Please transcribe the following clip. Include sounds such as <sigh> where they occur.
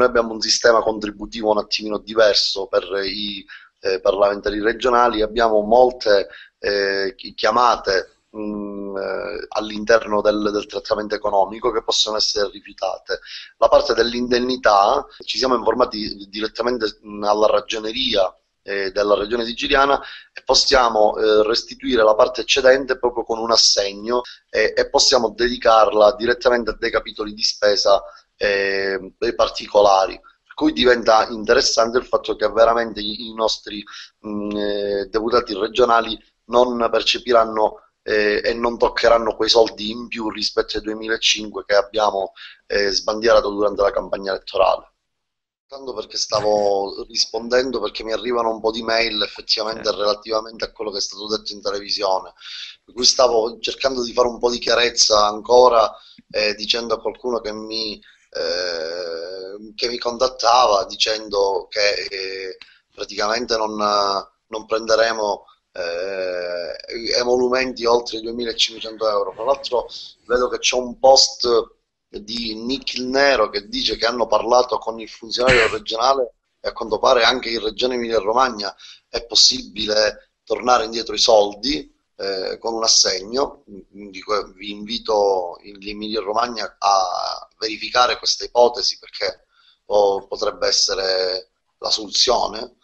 noi abbiamo un sistema contributivo un attimino diverso per i eh, parlamentari regionali, abbiamo molte eh, chiamate mh, eh, all'interno del, del, trattamento economico che possono essere rifiutate. La parte dell'indennità ci siamo informati direttamente alla ragioneria eh, della regione siciliana e possiamo eh, restituire la parte eccedente proprio con un assegno e possiamo dedicarla direttamente a dei capitoli di spesa eh, particolari per cui diventa interessante il fatto che veramente i, nostri mh, eh, deputati regionali non percepiranno eh, e non toccheranno quei soldi in più rispetto ai 2005 che abbiamo eh, sbandierato durante la campagna elettorale. Tanto perché stavo <laughs> rispondendo perché mi arrivano un po' di mail effettivamente eh. relativamente a quello che è stato detto in televisione, per cui stavo cercando di fare un po' di chiarezza ancora eh, dicendo a qualcuno che mi, eh, che mi contattava dicendo che eh, praticamente non, non prenderemo eh, emolumenti oltre i 2500 euro. Tra l'altro vedo che c'è un post di Nick il Nero che dice che hanno parlato con il funzionario regionale e a quanto pare anche in Regione Emilia-Romagna è possibile tornare indietro i soldi eh, con un assegno. Quindi vi invito in Emilia-Romagna a verificare questa ipotesi perché potrebbe essere la soluzione